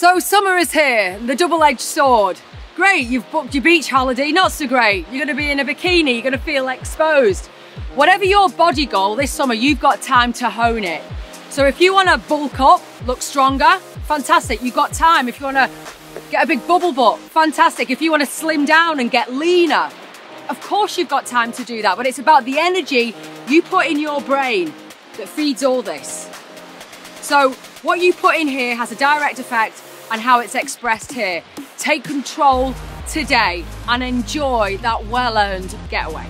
So summer is here, the double-edged sword. Great, you've booked your beach holiday, not so great. You're gonna be in a bikini, you're gonna feel exposed. Whatever your body goal this summer, you've got time to hone it. So if you wanna bulk up, look stronger, fantastic, you've got time. If you wanna get a big bubble butt, fantastic. If you wanna slim down and get leaner, of course you've got time to do that, but it's about the energy you put in your brain that feeds all this. So what you put in here has a direct effect on how it's expressed here. Take control today and enjoy that well-earned getaway.